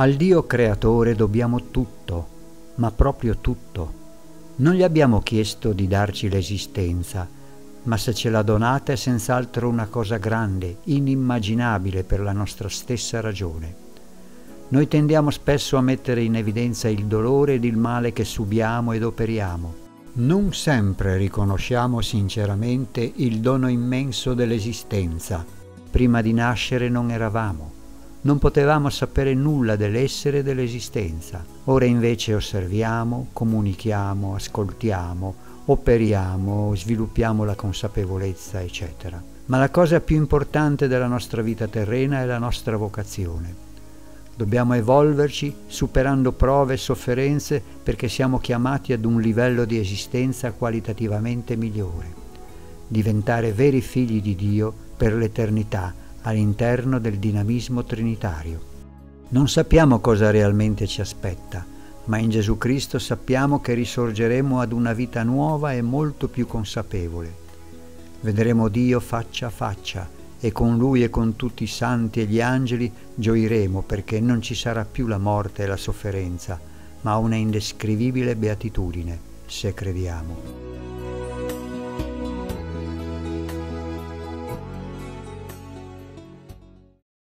Al Dio creatore dobbiamo tutto, ma proprio tutto. Non gli abbiamo chiesto di darci l'esistenza, ma se ce l'ha donata è senz'altro una cosa grande, inimmaginabile per la nostra stessa ragione. Noi tendiamo spesso a mettere in evidenza il dolore ed il male che subiamo ed operiamo. Non sempre riconosciamo sinceramente il dono immenso dell'esistenza. Prima di nascere non eravamo, non potevamo sapere nulla dell'essere e dell'esistenza. Ora invece osserviamo, comunichiamo, ascoltiamo, operiamo, sviluppiamo la consapevolezza, eccetera. Ma la cosa più importante della nostra vita terrena è la nostra vocazione. Dobbiamo evolverci superando prove e sofferenze perché siamo chiamati ad un livello di esistenza qualitativamente migliore. Diventare veri figli di Dio per l'eternità all'interno del dinamismo trinitario. Non sappiamo cosa realmente ci aspetta, ma in Gesù Cristo sappiamo che risorgeremo ad una vita nuova e molto più consapevole. Vedremo Dio faccia a faccia e con Lui e con tutti i santi e gli angeli gioiremo perché non ci sarà più la morte e la sofferenza, ma una indescrivibile beatitudine, se crediamo.